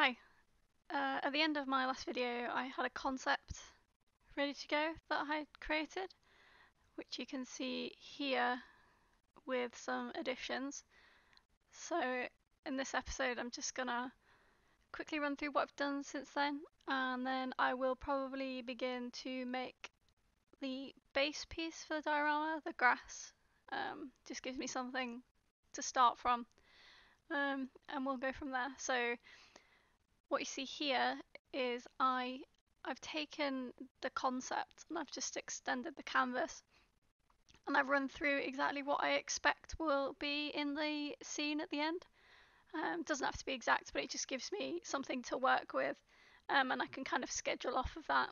Hi. Uh, at the end of my last video, I had a concept ready to go that I created, which you can see here with some additions. So in this episode, I'm just gonna quickly run through what I've done since then, and then I will probably begin to make the base piece for the diorama, the grass. Um, just gives me something to start from, um, and we'll go from there. So what you see here is I I've taken the concept and I've just extended the canvas and I've run through exactly what I expect will be in the scene at the end. Um, doesn't have to be exact, but it just gives me something to work with, um, and I can kind of schedule off of that.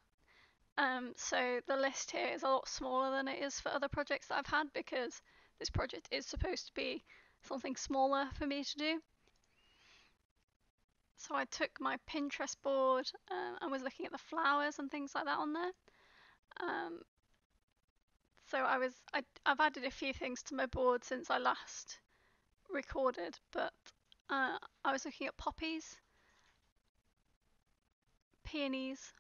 Um, so the list here is a lot smaller than it is for other projects that I've had because this project is supposed to be something smaller for me to do. So I took my Pinterest board uh, and was looking at the flowers and things like that on there. Um, so I was I, I've added a few things to my board since I last recorded, but uh, I was looking at poppies, peonies,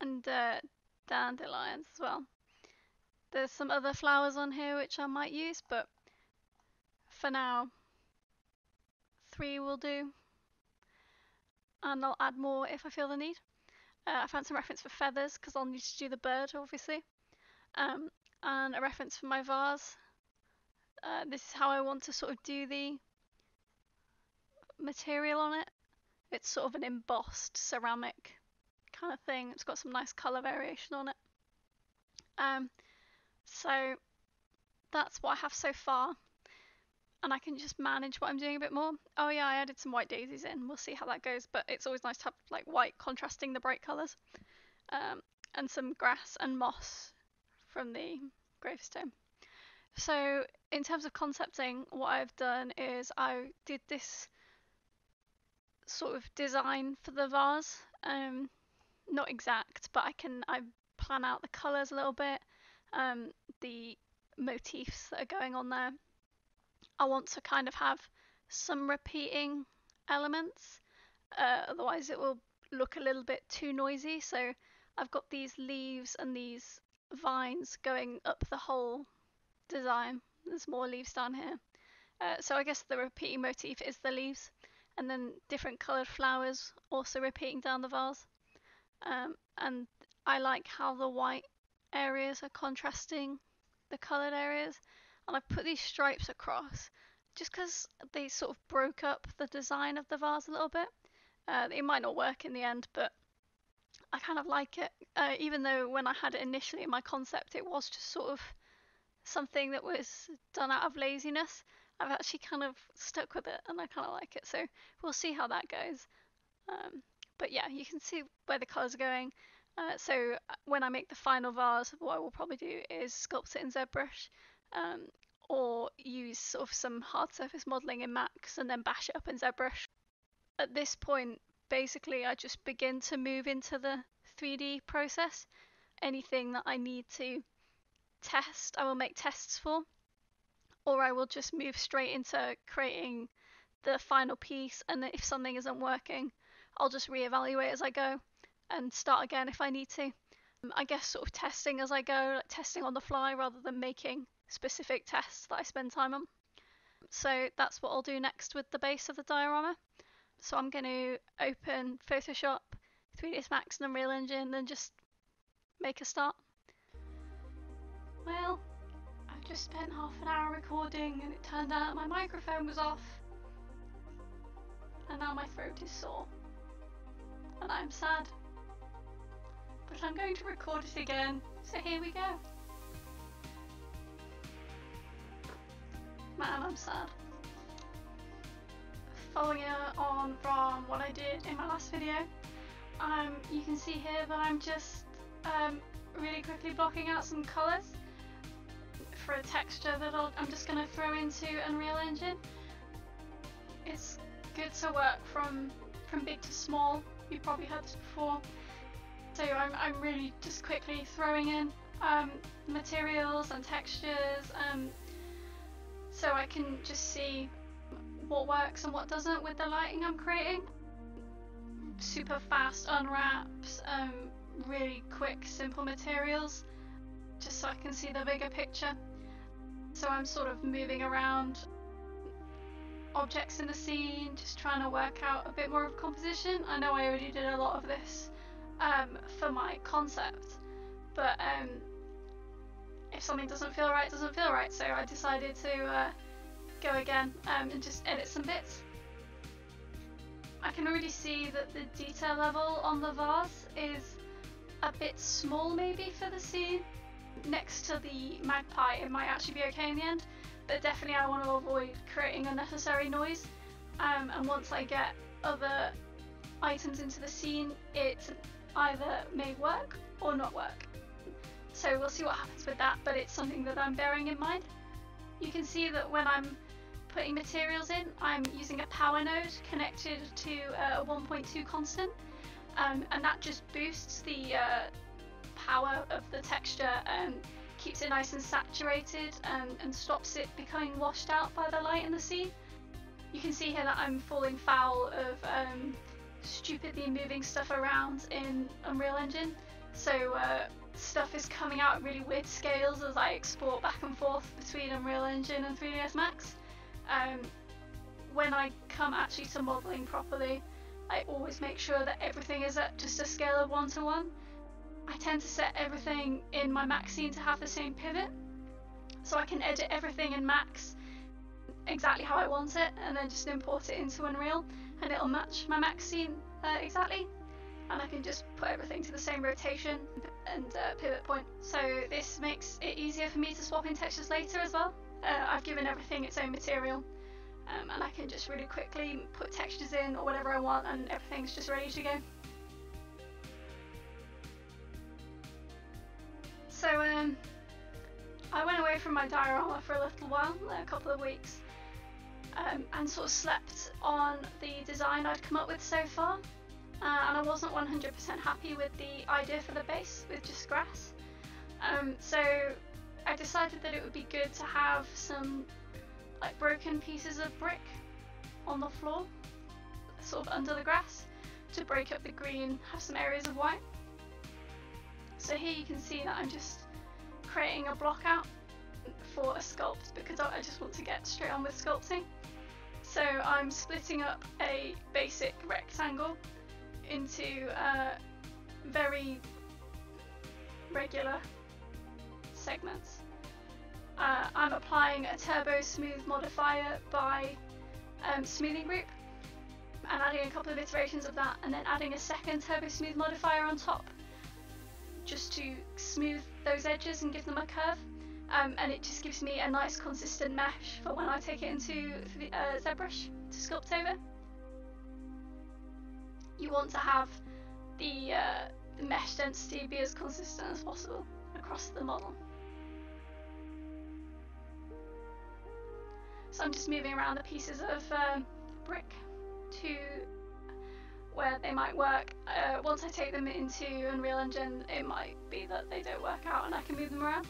and uh, dandelions as well. There's some other flowers on here which I might use, but for now, three will do and I'll add more if I feel the need. Uh, I found some reference for feathers because I'll need to do the bird obviously, um, and a reference for my vase. Uh, this is how I want to sort of do the material on it. It's sort of an embossed ceramic kind of thing. It's got some nice colour variation on it. Um, so that's what I have so far and I can just manage what I'm doing a bit more. Oh yeah, I added some white daisies in. We'll see how that goes, but it's always nice to have like white contrasting the bright colours. Um, and some grass and moss from the gravestone. So in terms of concepting, what I've done is I did this sort of design for the vase. Um, not exact, but I can I plan out the colours a little bit, um, the motifs that are going on there I want to kind of have some repeating elements, uh, otherwise it will look a little bit too noisy. So I've got these leaves and these vines going up the whole design. There's more leaves down here. Uh, so I guess the repeating motif is the leaves, and then different coloured flowers also repeating down the vase. Um, and I like how the white areas are contrasting the coloured areas and I've put these stripes across just because they sort of broke up the design of the vase a little bit. Uh, it might not work in the end, but I kind of like it. Uh, even though when I had it initially in my concept, it was just sort of something that was done out of laziness. I've actually kind of stuck with it and I kind of like it. So we'll see how that goes. Um, but yeah, you can see where the colours are going. Uh, so uh, when I make the final vase, what I will probably do is sculpt it in ZBrush um, or use sort of some hard surface modeling in Max and then bash it up in ZBrush. At this point, basically, I just begin to move into the 3D process. Anything that I need to test, I will make tests for, or I will just move straight into creating the final piece. And if something isn't working, I'll just reevaluate as I go and start again if I need to. I guess sort of testing as I go, like testing on the fly rather than making specific tests that I spend time on. So that's what I'll do next with the base of the diorama. So I'm going to open Photoshop, 3ds Max and Unreal Engine and then just make a start. Well, I've just spent half an hour recording and it turned out my microphone was off. And now my throat is sore. And I'm sad. But I'm going to record it again, so here we go. Man, I'm sad. Following on from what I did in my last video, um, you can see here that I'm just um, really quickly blocking out some colours for a texture that i am just going to throw into Unreal Engine. It's good to work from from big to small. You've probably heard this before. So I'm, I'm really just quickly throwing in um, materials and textures um, so I can just see what works and what doesn't with the lighting I'm creating. super fast unwraps, um, really quick, simple materials, just so I can see the bigger picture. So I'm sort of moving around objects in the scene, just trying to work out a bit more of composition. I know I already did a lot of this um, for my concept, but um, if something doesn't feel right, doesn't feel right. So I decided to uh, go again um, and just edit some bits. I can already see that the detail level on the vase is a bit small maybe for the scene. Next to the magpie it might actually be okay in the end, but definitely I want to avoid creating unnecessary noise. Um, and once I get other items into the scene, it either may work or not work. So we'll see what happens with that, but it's something that I'm bearing in mind. You can see that when I'm putting materials in, I'm using a power node connected to a 1.2 constant, um, and that just boosts the uh, power of the texture and keeps it nice and saturated and, and stops it becoming washed out by the light in the scene. You can see here that I'm falling foul of um, stupidly moving stuff around in Unreal Engine. So uh, stuff is coming out at really weird scales as I export back and forth between Unreal Engine and 3ds Max. Um, when I come actually to modelling properly, I always make sure that everything is at just a scale of one to one. I tend to set everything in my Max scene to have the same pivot, so I can edit everything in Max exactly how I want it, and then just import it into Unreal, and it'll match my Max scene uh, exactly. And I can just put everything to the same rotation and uh, pivot point. So this makes it easier for me to swap in textures later as well. Uh, I've given everything its own material um, and I can just really quickly put textures in or whatever I want and everything's just ready to go. So um, I went away from my diorama for a little while, a couple of weeks, um, and sort of slept on the design I'd come up with so far. Uh, and I wasn't 100% happy with the idea for the base with just grass. Um, so I decided that it would be good to have some like broken pieces of brick on the floor, sort of under the grass, to break up the green, have some areas of white. So here you can see that I'm just creating a block out for a sculpt because I just want to get straight on with sculpting. So I'm splitting up a basic rectangle into very regular segments. Uh, I'm applying a turbo smooth modifier by um, smoothing group and adding a couple of iterations of that and then adding a second turbo smooth modifier on top just to smooth those edges and give them a curve um, and it just gives me a nice consistent mesh for when I take it into the, uh, ZBrush to sculpt over. You want to have the, uh, the mesh density be as consistent as possible across the model. So I'm just moving around the pieces of uh, brick to where they might work. Uh, once I take them into Unreal Engine, it might be that they don't work out and I can move them around.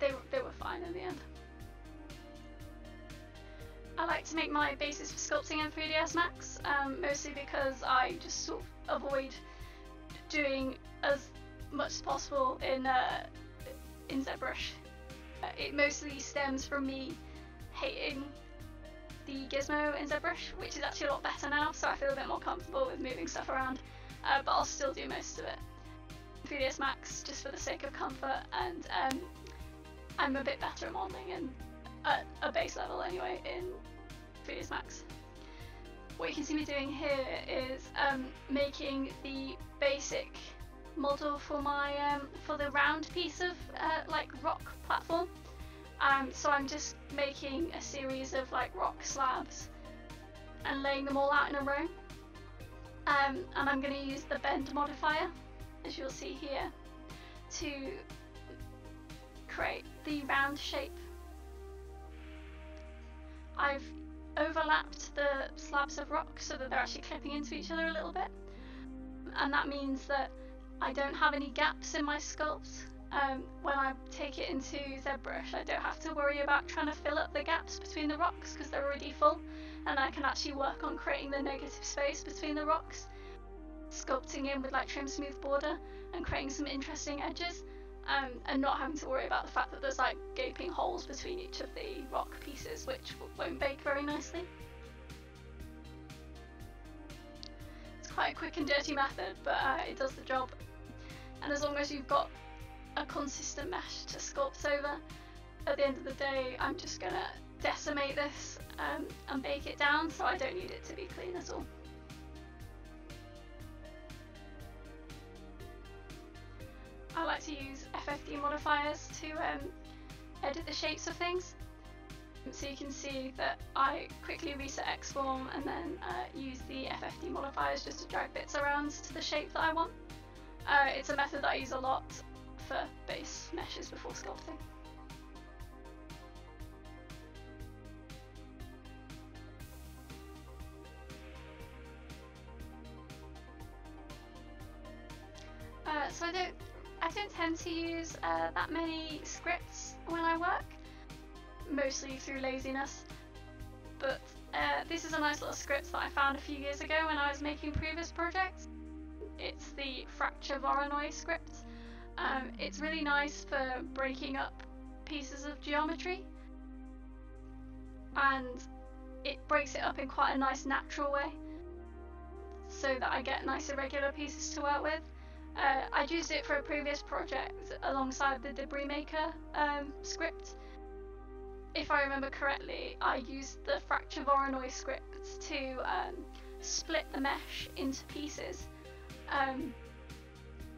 They, they were fine in the end. I like to make my bases for sculpting in 3ds Max, um, mostly because I just sort of avoid doing as much as possible in uh, in ZBrush it mostly stems from me hating the gizmo in ZBrush, which is actually a lot better now, so I feel a bit more comfortable with moving stuff around, uh, but I'll still do most of it. 3ds Max just for the sake of comfort, and um, I'm a bit better at modelling and at a base level anyway in 3ds Max. What you can see me doing here is um, making the basic model for my um, for the round piece of uh, like rock platform. Um, so I'm just making a series of like rock slabs and laying them all out in a row. Um, and I'm going to use the bend modifier, as you'll see here, to create the round shape. I've overlapped the slabs of rock so that they're actually clipping into each other a little bit. And that means that I don't have any gaps in my sculpt. Um, when I take it into ZBrush, I don't have to worry about trying to fill up the gaps between the rocks because they're already full. and I can actually work on creating the negative space between the rocks, sculpting in with like trim smooth border and creating some interesting edges. Um, and not having to worry about the fact that there's like gaping holes between each of the rock pieces which won't bake very nicely. It's quite a quick and dirty method but uh, it does the job and as long as you've got a consistent mesh to sculpt over at the end of the day I'm just gonna decimate this um, and bake it down so I don't need it to be clean at all. I like to use FFD modifiers to um, edit the shapes of things. So you can see that I quickly reset Xform and then uh, use the FFD modifiers just to drag bits around to the shape that I want. Uh, it's a method that I use a lot for base meshes before sculpting. To use uh, that many scripts when I work, mostly through laziness. But uh, this is a nice little script that I found a few years ago when I was making previous projects. It's the Fracture Voronoi script. Um, it's really nice for breaking up pieces of geometry and it breaks it up in quite a nice natural way so that I get nice irregular pieces to work with. Uh, I used it for a previous project alongside the Debris Maker um, script. If I remember correctly, I used the Fracture Voronoi script to um, split the mesh into pieces um,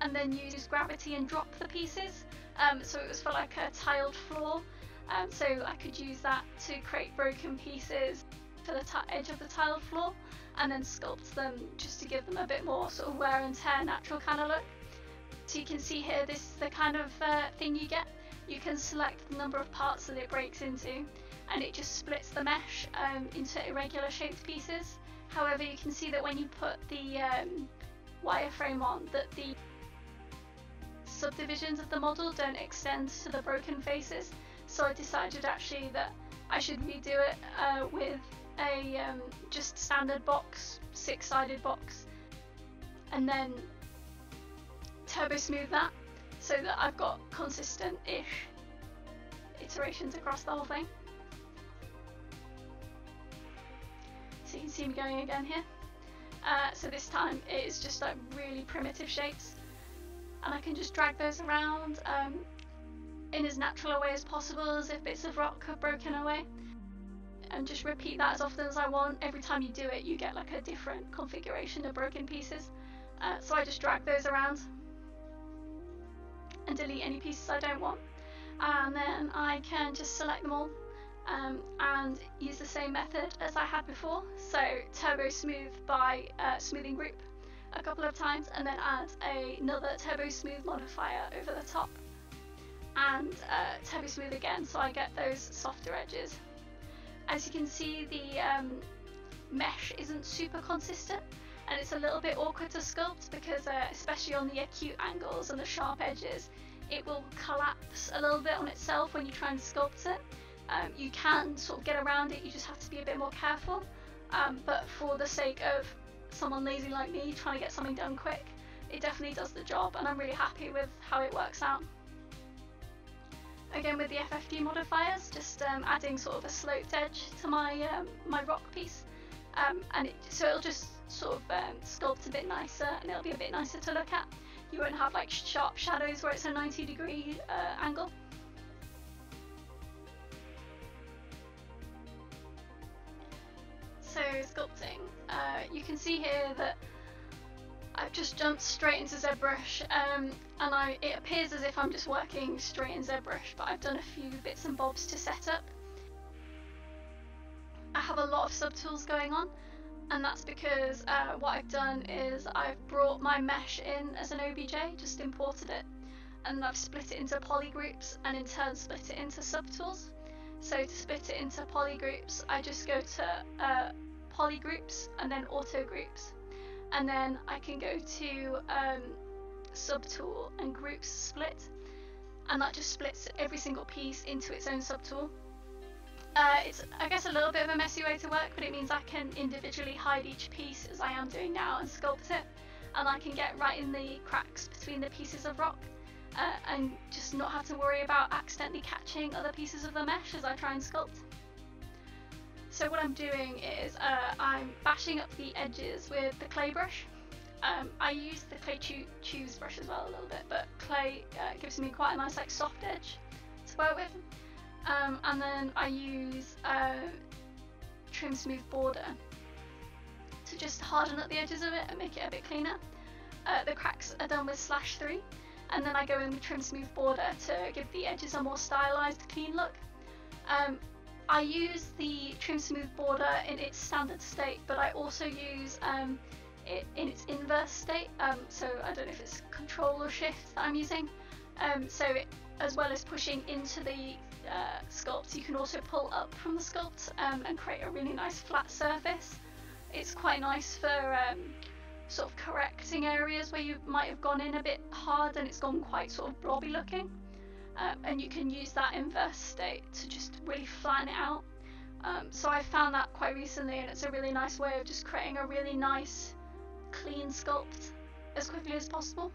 and then use gravity and drop the pieces. Um, so it was for like a tiled floor. Um, so I could use that to create broken pieces for the edge of the tiled floor and then sculpt them just to give them a bit more sort of wear and tear natural kind of look. So you can see here this is the kind of uh, thing you get. You can select the number of parts that it breaks into and it just splits the mesh um, into irregular shaped pieces. However you can see that when you put the um, wireframe on that the subdivisions of the model don't extend to the broken faces so I decided actually that I should redo it uh, with a um, just standard box, six-sided box, and then turbo smooth that so that I've got consistent-ish iterations across the whole thing. So you can see me going again here. Uh, so this time it is just like really primitive shapes and I can just drag those around um, in as natural a way as possible as if bits of rock have broken away and just repeat that as often as I want. Every time you do it, you get like a different configuration of broken pieces. Uh, so I just drag those around and delete any pieces I don't want. And then I can just select them all um, and use the same method as I had before. So turbo smooth by uh, smoothing group a couple of times and then add a, another turbo smooth modifier over the top and uh, turbo smooth again so I get those softer edges as you can see, the um, mesh isn't super consistent and it's a little bit awkward to sculpt because uh, especially on the acute angles and the sharp edges, it will collapse a little bit on itself when you try and sculpt it. Um, you can sort of get around it, you just have to be a bit more careful. Um, but for the sake of someone lazy like me trying to get something done quick, it definitely does the job and I'm really happy with how it works out again with the FFD modifiers, just um, adding sort of a sloped edge to my um, my rock piece, um, and it, so it'll just sort of um, sculpt a bit nicer, and it'll be a bit nicer to look at. You won't have like sharp shadows where it's a 90 degree uh, angle. So sculpting, uh, you can see here that I've just jumped straight into ZBrush um, and I, it appears as if I'm just working straight in ZBrush but I've done a few bits and bobs to set up. I have a lot of subtools going on and that's because uh, what I've done is I've brought my mesh in as an OBJ, just imported it and I've split it into polygroups and in turn split it into subtools. So to split it into polygroups I just go to uh, polygroups and then auto groups and then I can go to um, subtool and groups split. And that just splits every single piece into its own subtool. Uh, it's, I guess, a little bit of a messy way to work, but it means I can individually hide each piece as I am doing now and sculpt it, and I can get right in the cracks between the pieces of rock, uh, and just not have to worry about accidentally catching other pieces of the mesh as I try and sculpt. So what I'm doing is uh, I'm bashing up the edges with the clay brush. Um, I use the clay tubes brush as well a little bit, but clay uh, gives me quite a nice like soft edge to work with. Um, and then I use uh, trim smooth border to just harden up the edges of it and make it a bit cleaner. Uh, the cracks are done with slash 3 and then I go in with trim smooth border to give the edges a more stylized clean look. Um, I use the trim smooth border in its standard state, but I also use um, it in its inverse state. Um, so I don't know if it's control or shift that I'm using. Um, so it, as well as pushing into the uh, sculpt, you can also pull up from the sculpt um, and create a really nice flat surface. It's quite nice for um, sort of correcting areas where you might have gone in a bit hard and it's gone quite sort of blobby looking um, and you can use that inverse state to just really flatten it out. Um, so I found that quite recently and it's a really nice way of just creating a really nice clean sculpt as quickly as possible.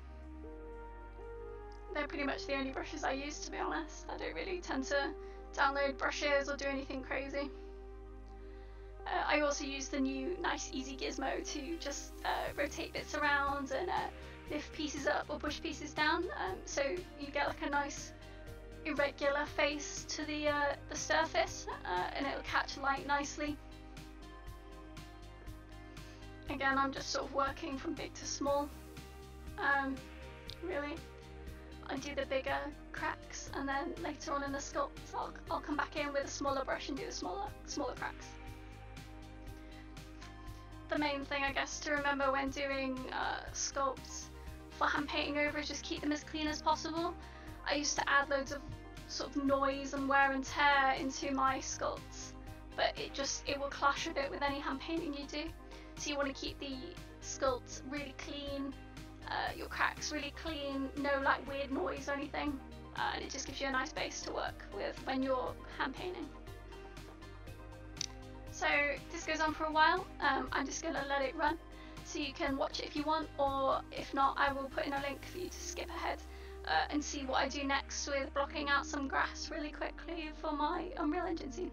They're pretty much the only brushes I use to be honest. I don't really tend to download brushes or do anything crazy. Uh, I also use the new nice easy gizmo to just uh, rotate bits around and uh, lift pieces up or push pieces down um, so you get like a nice irregular face to the, uh, the surface uh, and it'll catch light nicely. Again, I'm just sort of working from big to small, um, really. I do the bigger cracks and then later on in the sculpt I'll, I'll come back in with a smaller brush and do the smaller, smaller cracks. The main thing I guess to remember when doing uh, sculpts for hand painting over is just keep them as clean as possible. I used to add loads of sort of noise and wear and tear into my sculpts, but it just it will clash a bit with any hand painting you do. So you want to keep the sculpts really clean, uh, your cracks really clean, no like weird noise or anything, uh, and it just gives you a nice base to work with when you're hand painting. So this goes on for a while. Um, I'm just going to let it run so you can watch it if you want, or if not, I will put in a link for you to skip ahead uh, and see what I do next with blocking out some grass really quickly for my Unreal Engine scene.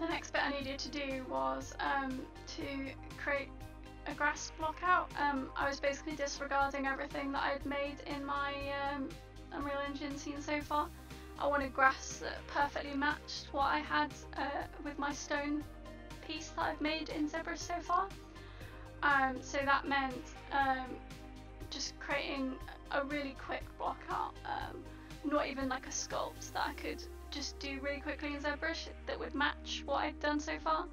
The next bit I needed to do was um, to create a grass block out. Um, I was basically disregarding everything that I'd made in my um, Unreal Engine scene so far. I wanted grass that perfectly matched what I had uh, with my stone piece that I've made in ZBrush so far. Um, so that meant um, just creating a really quick block art, um, not even like a sculpt that I could just do really quickly in ZBrush that would match what I'd done so far.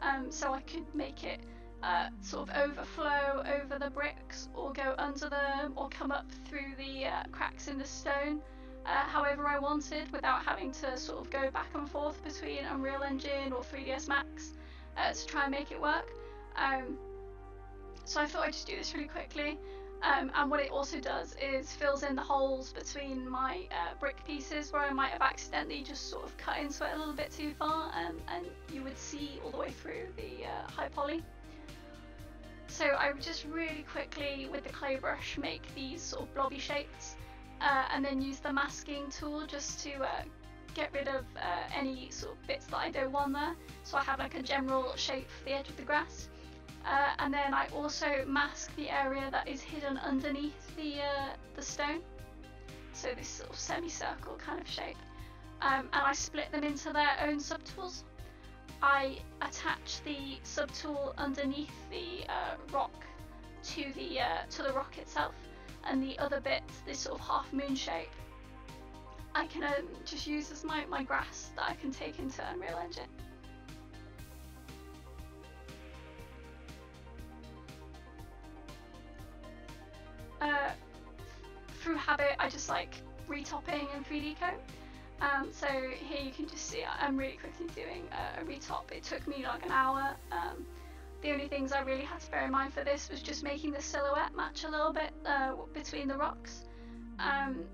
Um, so I could make it uh, sort of overflow over the bricks or go under them or come up through the uh, cracks in the stone uh, however I wanted without having to sort of go back and forth between Unreal Engine or 3ds Max uh, to try and make it work. Um, so I thought I'd just do this really quickly. Um, and what it also does is fills in the holes between my uh, brick pieces where I might have accidentally just sort of cut into it a little bit too far um, and you would see all the way through the uh, high poly. So I would just really quickly with the clay brush make these sort of blobby shapes uh, and then use the masking tool just to uh, get rid of uh, any sort of bits that I don't want there. So I have like a general shape for the edge of the grass. Uh, and then I also mask the area that is hidden underneath the, uh, the stone. So this sort of semicircle kind of shape. Um, and I split them into their own subtools. I attach the subtool underneath the uh, rock to the uh, to the rock itself, and the other bit, this sort of half moon shape, I can um, just use as my, my grass that I can take into Unreal Engine. Like retopping and 3D coat. Um, so here you can just see I'm really quickly doing a, a retop. It took me like an hour. Um, the only things I really had to bear in mind for this was just making the silhouette match a little bit uh, between the rocks. Um,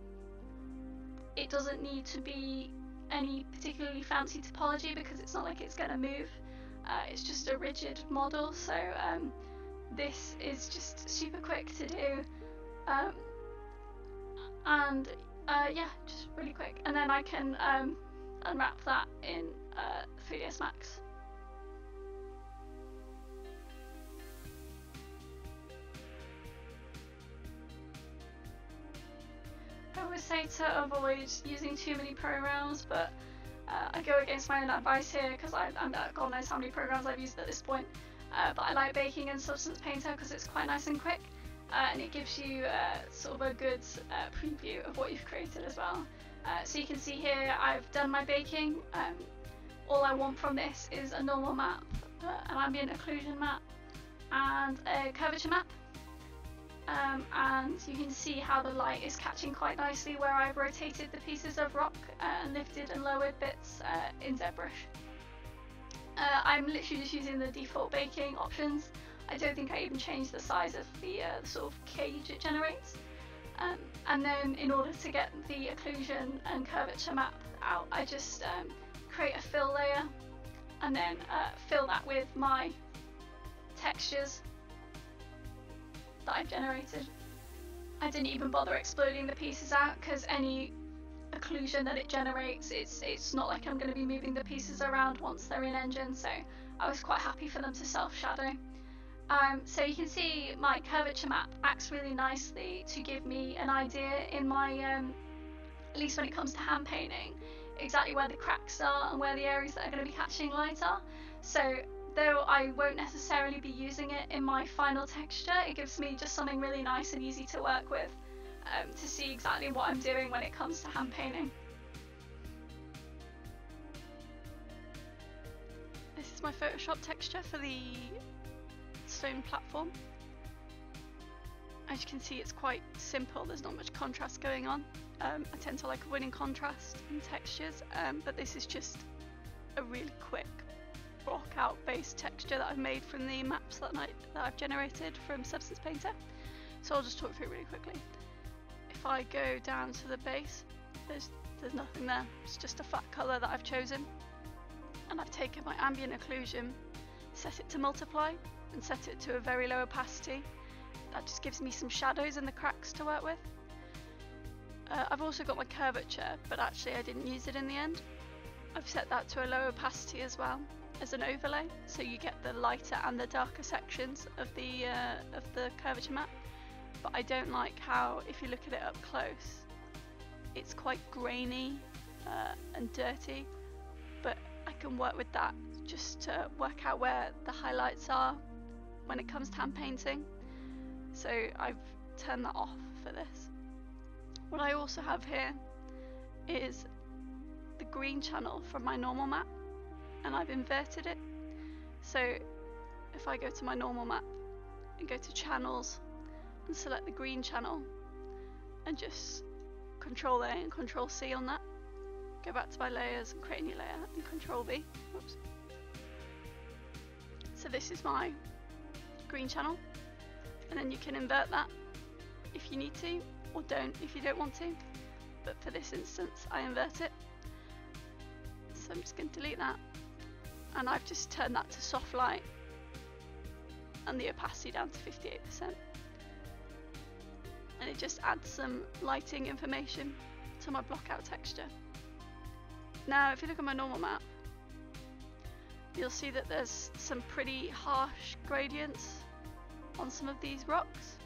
it doesn't need to be any particularly fancy topology because it's not like it's going to move. Uh, it's just a rigid model, so um, this is just super quick to do. And uh, yeah, just really quick. And then I can um, unwrap that in uh, 3ds Max. I would say to avoid using too many programs, but uh, I go against my own advice here because I, I'm God knows how many programs I've used at this point. Uh, but I like baking in Substance Painter because it's quite nice and quick uh, and it gives you uh, sort of a good uh, preview of what you've created as well. Uh, so you can see here I've done my baking. Um, all I want from this is a normal map, uh, an ambient occlusion map, and a curvature map. Um, and you can see how the light is catching quite nicely where I've rotated the pieces of rock and lifted and lowered bits uh, in ZBrush. I'm literally just using the default baking options. I don't think I even changed the size of the, uh, sort of cage it generates. Um, and then in order to get the occlusion and curvature map out, I just um, create a fill layer and then uh, fill that with my textures that I've generated. I didn't even bother exploding the pieces out because any occlusion that it generates, it's, it's not like I'm going to be moving the pieces around once they're in engine, so I was quite happy for them to self-shadow. Um, so you can see my curvature map acts really nicely to give me an idea in my, um, at least when it comes to hand painting, exactly where the cracks are and where the areas that are going to be catching light are. So though I won't necessarily be using it in my final texture, it gives me just something really nice and easy to work with um, to see exactly what I'm doing when it comes to hand painting. This is my Photoshop texture for the stone platform. As you can see it's quite simple, there's not much contrast going on. Um, I tend to like a winning contrast in textures, um, but this is just a really quick rock out based texture that I've made from the maps that, I, that I've generated from Substance Painter. So I'll just talk through it really quickly. If I go down to the base, there's, there's nothing there, it's just a flat colour that I've chosen. And I've taken my ambient occlusion, set it to multiply, and set it to a very low opacity. That just gives me some shadows in the cracks to work with. Uh, I've also got my curvature, but actually I didn't use it in the end. I've set that to a low opacity as well as an overlay, so you get the lighter and the darker sections of the uh, of the curvature map. But I don't like how, if you look at it up close, it's quite grainy uh, and dirty. But I can work with that just to work out where the highlights are when it comes to hand painting. So I've turned that off for this. What I also have here is the green channel from my normal map and I've inverted it. So if I go to my normal map and go to channels and select the green channel and just control A and control C on that, go back to my layers and create a new layer and control V. Oops. So this is my green channel and then you can invert that if you need to or don't if you don't want to. But for this instance I invert it. So I'm just going to delete that. And I've just turned that to soft light and the opacity down to 58% and it just adds some lighting information to my blockout texture. Now if you look at my normal map you'll see that there's some pretty harsh gradients on some of these rocks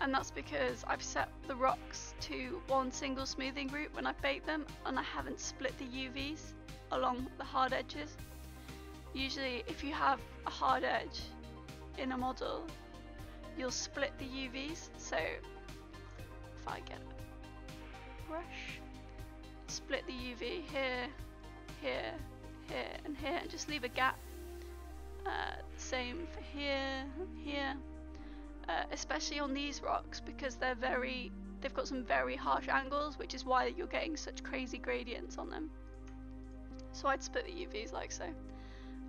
and that's because I've set the rocks to one single smoothing group when I bake them and I haven't split the UVs along the hard edges. Usually if you have a hard edge in a model, you'll split the UVs. So if I get a brush, split the UV here, here, here and here and just leave a gap. Uh, same for here, here. Uh, especially on these rocks because they're very they've got some very harsh angles which is why you're getting such crazy gradients on them so I'd split the UVs like so.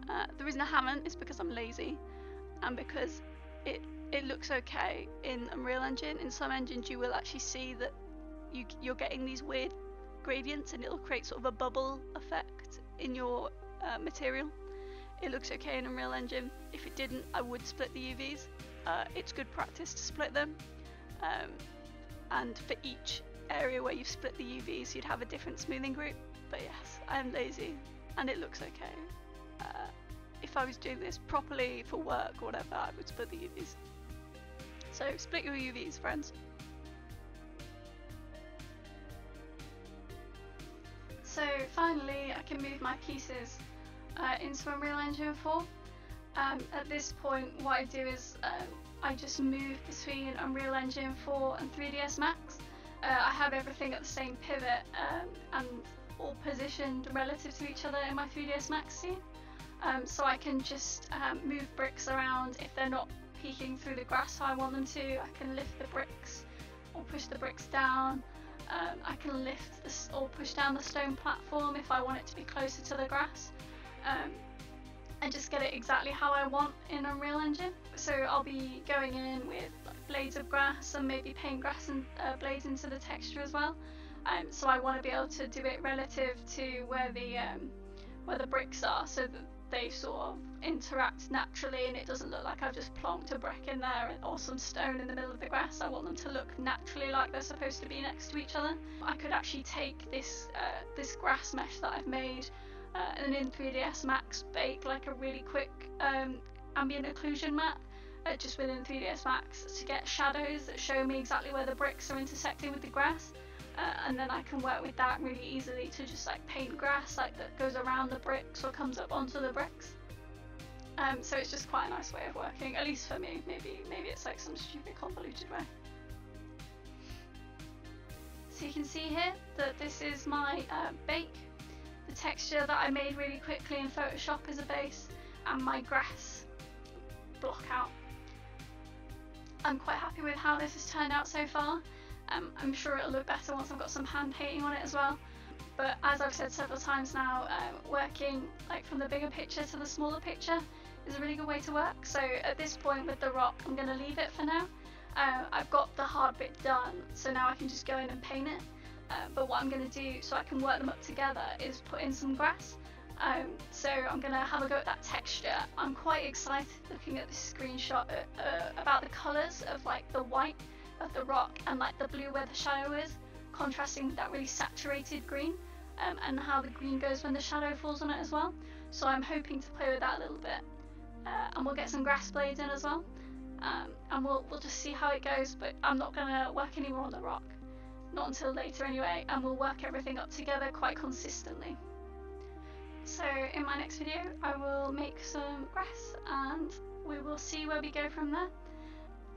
Uh, the reason I haven't is because I'm lazy and because it it looks okay in Unreal Engine. In some engines you will actually see that you, you're getting these weird gradients and it'll create sort of a bubble effect in your uh, material. It looks okay in Unreal Engine. If it didn't, I would split the UVs. Uh, it's good practice to split them. Um, and for each area where you've split the UVs, you'd have a different smoothing group. But yes, I am lazy and it looks okay. Uh, if I was doing this properly for work or whatever, I would split the UVs. So split your UVs, friends. So finally, I can move my pieces uh, into Unreal Engine 4. Um, at this point, what I do is um, I just move between Unreal Engine 4 and 3ds Max. Uh, I have everything at the same pivot um, and all positioned relative to each other in my 3ds Max scene. Um, so I can just um, move bricks around if they're not peeking through the grass how I want them to. I can lift the bricks or push the bricks down. Um, I can lift this or push down the stone platform if I want it to be closer to the grass. Um, and just get it exactly how I want in Unreal Engine. So I'll be going in with like, blades of grass and maybe paint grass and uh, blades into the texture as well. Um, so I want to be able to do it relative to where the um, where the bricks are, so that they sort of interact naturally, and it doesn't look like I've just plonked a brick in there or some stone in the middle of the grass. I want them to look naturally like they're supposed to be next to each other. I could actually take this uh, this grass mesh that I've made uh, and in 3ds Max bake like a really quick um, ambient occlusion map uh, just within 3ds Max to get shadows that show me exactly where the bricks are intersecting with the grass uh, and then I can work with that really easily to just like paint grass like that goes around the bricks or comes up onto the bricks. Um, so it's just quite a nice way of working, at least for me. Maybe maybe it's like some stupid convoluted way. So you can see here that this is my uh, bake. The texture that I made really quickly in Photoshop is a base, and my grass block out. I'm quite happy with how this has turned out so far. Um, I'm sure it'll look better once I've got some hand painting on it as well. But as I've said several times now, um, working like from the bigger picture to the smaller picture is a really good way to work. So at this point with the rock, I'm going to leave it for now. Uh, I've got the hard bit done, so now I can just go in and paint it. Uh, but what I'm going to do so I can work them up together is put in some grass. Um, so I'm going to have a go at that texture. I'm quite excited looking at this screenshot uh, about the colours of like the white of the rock and like the blue where the shadow is, contrasting with that really saturated green. um, and how the green goes when the shadow falls on it as well. So I'm hoping to play with that a little bit. Uh, and we'll get some grass blades in as well. Um, and we'll, we'll just see how it goes, but I'm not going to work anymore on the rock. Not until later anyway, and we'll work everything up together quite consistently. So in my next video I will make some grass and we will see where we go from there.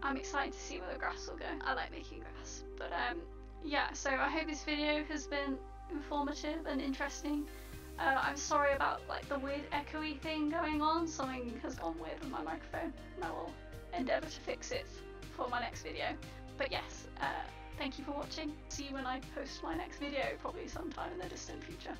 I'm excited to see where the grass will go. I like making grass. But um, yeah, so I hope this video has been informative and interesting. Uh, I'm sorry about like the weird echoey thing going on. Something has gone weird with my microphone and I will endeavour to fix it for my next video. But yes, uh, thank you for watching. See you when I post my next video, probably sometime in the distant future.